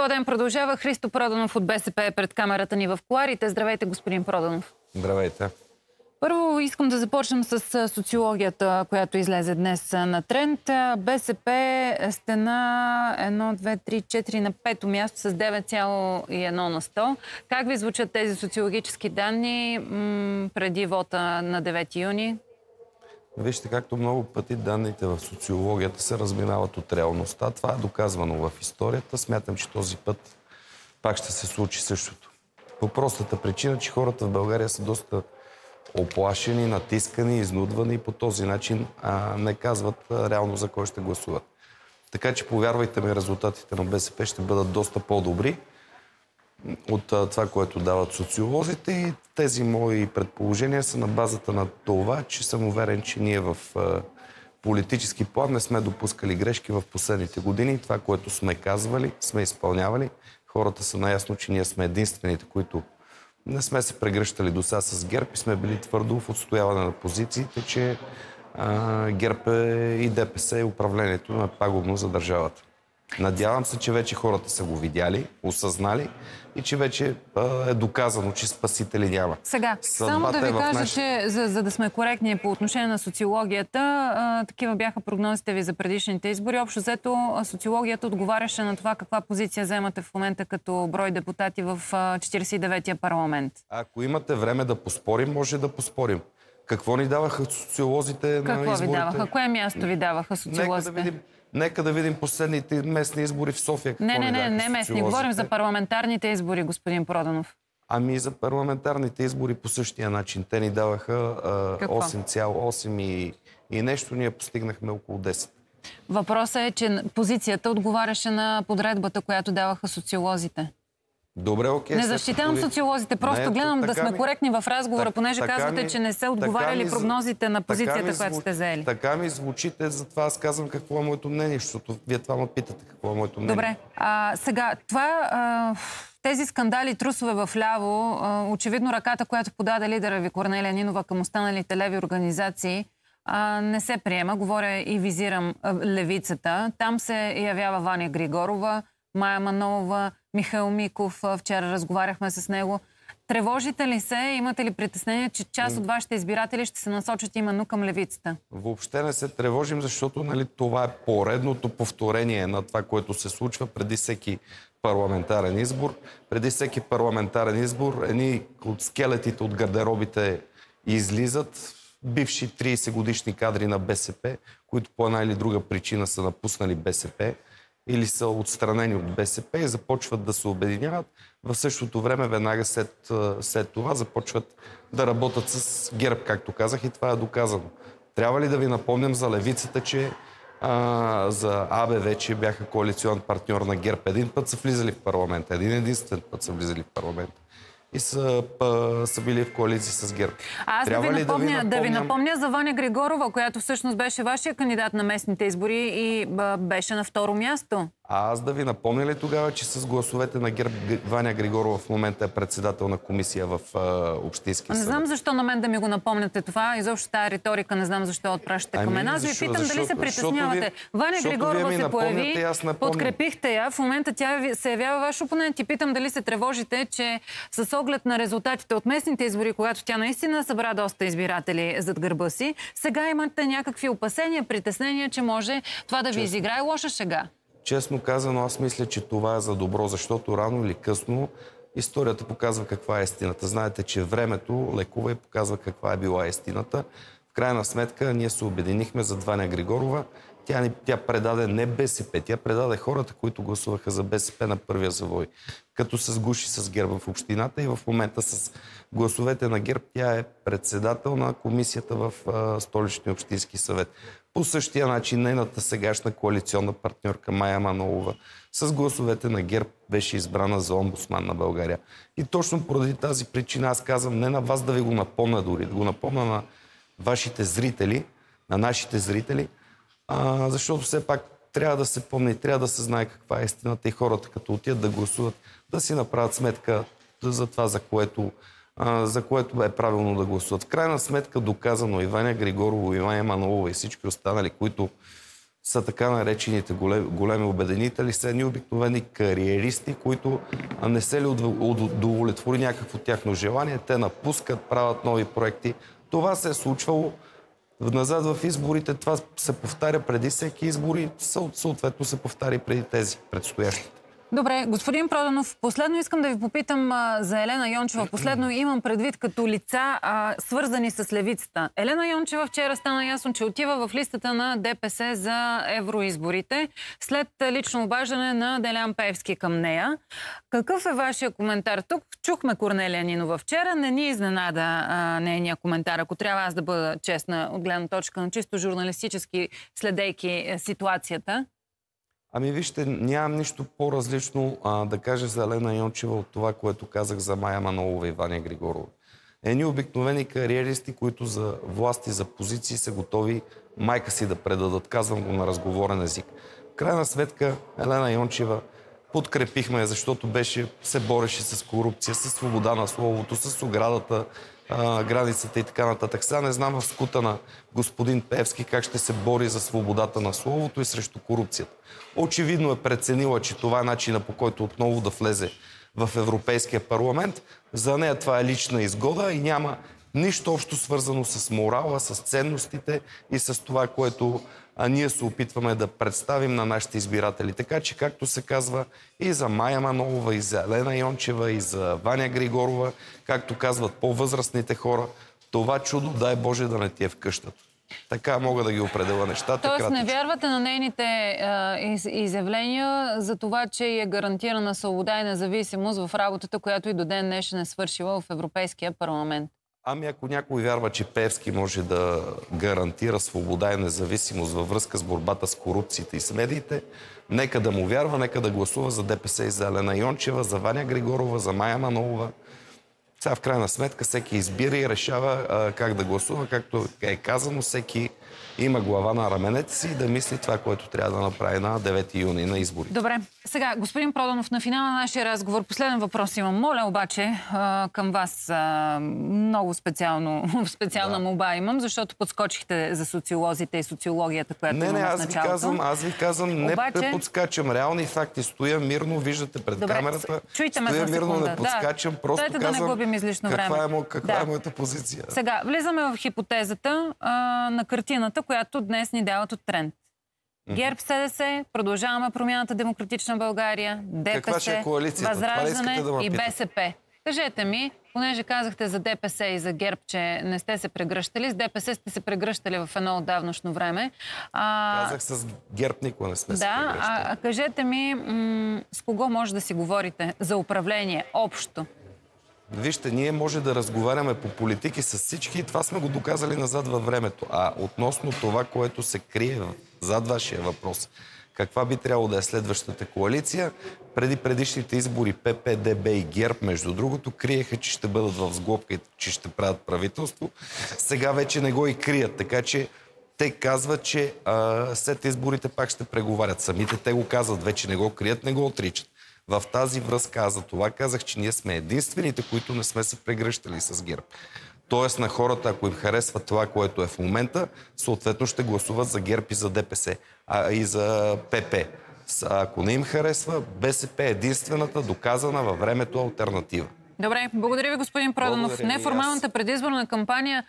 По ден продължава Христо Проданов от БСП е пред камерата ни в Коларите. Здравейте, господин Проданов. Здравейте. Първо искам да започнем с социологията, която излезе днес на тренд. БСП сте на 1, 2, 3, 4 на 5 място с 9,1 на 100. Как ви звучат тези социологически данни преди вота на 9 юни? Вижте, както много пъти данните в социологията се разминават от реалността. Това е доказвано в историята. Смятам, че този път пак ще се случи същото. По простата причина, че хората в България са доста оплашени, натискани, изнудвани и по този начин а, не казват а, реално за кой ще гласуват. Така че, повярвайте ми, резултатите на БСП ще бъдат доста по-добри от това, което дават социолозите и тези мои предположения са на базата на това, че съм уверен, че ние в политически план не сме допускали грешки в последните години. Това, което сме казвали, сме изпълнявали. Хората са наясно, че ние сме единствените, които не сме се прегръщали до сега с ГЕРБ и сме били твърдо в отстояване на позициите, че а, ГЕРБ е и ДПС и управлението на пагубно за държавата. Надявам се, че вече хората са го видяли, осъзнали и че вече е доказано, че спасители няма. Сега, Съдбата само да ви е кажа, наш... че за, за да сме коректни по отношение на социологията, а, такива бяха прогнозите ви за предишните избори. Общо взето социологията отговаряше на това каква позиция вземате в момента като брой депутати в 49-я парламент. Ако имате време да поспорим, може да поспорим. Какво ни даваха социолозите Какво на изборите? Какво ви даваха? Кое място ви даваха социолозите? Нека да видим Нека да видим последните местни избори в София. Не, не, не, не местни. Говорим за парламентарните избори, господин Проданов. Ами за парламентарните избори по същия начин. Те ни даваха 8,8 и, и нещо. Ние постигнахме около 10. Въпросът е, че позицията отговаряше на подредбата, която даваха социолозите. Добре, окей. Не защитавам коли... социолозите, просто не, гледам да сме ми... коректни в разговора, так, понеже казвате, ми... че не се отговаряли ми... прогнозите на позицията, която сте заели. Така ми звучите, затова аз казвам какво е моето мнение, защото вие това ме питате какво е моето мнение. Добре. А, сега, това... А тези скандали, трусове в ляво, очевидно ръката, която подаде лидера ви Корнелия Нинова към останалите леви организации, не се приема. Говоря и визирам левицата. Там се явява Ваня Григорова, Майя Манолова, Михаил Миков. Вчера разговаряхме с него. Тревожите ли се? Имате ли притеснение, че част от вашите избиратели ще се насочат именно към левицата? Въобще не се тревожим, защото нали, това е поредното повторение на това, което се случва преди всеки парламентарен избор. Преди всеки парламентарен избор едни от скелетите от гардеробите излизат бивши 30 годишни кадри на БСП, които по една или друга причина са напуснали БСП или са отстранени от БСП и започват да се обединяват. В същото време, веднага след, след това, започват да работят с ГЕРБ, както казах, и това е доказано. Трябва ли да ви напомням за левицата, че а, за АБ вече бяха коалиционен партньор на ГЕРБ. Един път са влизали в парламента, един единствен път са влизали в парламента и са, па, са били в коалиции с ГЕРБ. А аз да ви, напомня, да, ви напомням... да ви напомня за Ваня Григорова, която всъщност беше вашия кандидат на местните избори и беше на второ място. А аз да ви напомня ли тогава, че с гласовете на ГЕРБ Ваня Григорова в момента е председател на комисия в а, Общинския съд? Не знам защо на мен да ми го напомняте това. Изобщо тази риторика не знам защо отпращате ами, към мен. Аз ви питам защо, дали се притеснявате. Ваня Григорова се появи, подкрепихте я. В момента тя се явява ваш опонент и питам дали се тревожите, че с оглед на резултатите от местните избори, когато тя наистина събра доста избиратели зад гърба си, сега имате някакви опасения, притеснения, че може това да ви изиграе лоша шега. Честно казано, аз мисля, че това е за добро, защото рано или късно историята показва каква е истината. Знаете, че времето лекува и показва каква е била истината. Крайна сметка ние се обединихме за Дваня Григорова. Тя, тя предаде не БСП, тя предаде хората, които гласуваха за БСП на първия завой. Като се сгуши с герба в общината и в момента с гласовете на ГЕРБ тя е председател на комисията в столичния общински съвет. По същия начин нейната сегашна коалиционна партньорка Майя Манолова с гласовете на ГЕРБ беше избрана за омбусман на България. И точно поради тази причина аз казвам не на вас да ви го напомня дори, да го напомня на вашите зрители, на нашите зрители, а, защото все пак трябва да се помни, трябва да се знае каква е истината и хората, като отидат да гласуват, да си направят сметка за това, за което за което е правилно да гласуват. В крайна сметка доказано Иваня Григорова, Иваня Манолова и всички останали, които са така наречените големи, големи обединители, са едни обикновени кариеристи, които не се ли удовлетвори някакво тяхно желание, те напускат, правят нови проекти. Това се е случвало назад в изборите, това се повтаря преди всеки избори, съответно се повтаря преди тези предстоящите. Добре, господин Проданов, последно искам да ви попитам а, за Елена Йончева. Последно имам предвид като лица, а, свързани с левицата. Елена Йончева вчера стана ясно, че отива в листата на ДПС за евроизборите, след лично обаждане на Делян Певски към нея. Какъв е вашия коментар тук? Чухме Корнелия Нинова вчера. Не ни изненада нейния коментар, ако трябва аз да бъда честна от гледна точка на чисто журналистически следейки ситуацията. Ами вижте, нямам нищо по-различно да кажа за Елена Йончева от това, което казах за Майя Манолова и Ваня Григорова. Едни обикновени кариеристи, които за власти, за позиции са готови майка си да предадат. Казвам го на разговорен език. В крайна сметка, Елена Йончева подкрепихме, защото беше, се бореше с корупция, с свобода на словото, с оградата, границата и така нататък. Сега не знам в скута на господин Певски как ще се бори за свободата на словото и срещу корупцията. Очевидно е преценила, че това е начина по който отново да влезе в Европейския парламент. За нея това е лична изгода и няма нищо общо свързано с морала, с ценностите и с това, което а ние се опитваме да представим на нашите избиратели. Така че, както се казва, и за Майя Манолова, и за Елена Йончева, и за Ваня Григорова, както казват по-възрастните хора, това чудо, дай Боже, да не ти е в къщата. Така мога да ги определя нещата. Тоест кратичко. не вярвате на нейните а, из, изявления за това, че е гарантирана свобода и независимост в работата, която и до ден днешен е свършила в Европейския парламент? Ами ако някой вярва, че Певски може да гарантира свобода и независимост във връзка с борбата с корупцията и с медиите, нека да му вярва, нека да гласува за ДПС и за Елена Йончева, за Ваня Григорова, за Майя Манолова. Сега в крайна сметка всеки избира и решава а, как да гласува, както е казано, всеки има глава на раменете си и да мисли това, което трябва да направи на 9 юни на изборите. Добре. Сега, господин Проданов, на финала на нашия разговор, последен въпрос имам. Моля обаче към вас много специално, специална да. молба имам, защото подскочихте за социолозите и социологията, която не, не, аз ви казвам, аз ви казвам, не обаче... подскачам. Реални факти. Стоя мирно, виждате пред Добре, камерата. Чуйте ме Стоя мирно, не подскачам. Да. Просто Дайте казвам, да не губим излишно каква време. Е, каква да. е моята позиция. Сега, влизаме в хипотезата а, на картината, която днес ни дават от тренд. ГЕРБ СДС, продължаваме промяната Демократична България, ДПС, е Възраждане да и БСП. Кажете ми, понеже казахте за ДПС и за ГЕРБ, че не сте се прегръщали, с ДПС сте се прегръщали в едно отдавнашно време. А... Казах с ГЕРБ никога не сме да, се прегръщали. А, кажете ми, м- с кого може да си говорите за управление общо? Вижте, ние може да разговаряме по политики с всички и това сме го доказали назад във времето. А относно това, което се крие зад вашия въпрос, каква би трябвало да е следващата коалиция, преди предишните избори ППДБ и ГЕРБ, между другото, криеха, че ще бъдат в сглобка и че ще правят правителство. Сега вече не го и крият, така че те казват, че а, след изборите пак ще преговарят. Самите те го казват, вече не го крият, не го отричат. В тази връзка аз за това казах, че ние сме единствените, които не сме се прегръщали с ГЕРБ. Тоест на хората, ако им харесва това, което е в момента, съответно ще гласуват за ГЕРБ и за ДПС, а и за ПП. Ако не им харесва, БСП е единствената доказана във времето альтернатива. Добре, благодаря ви, господин Проданов. Неформалната предизборна кампания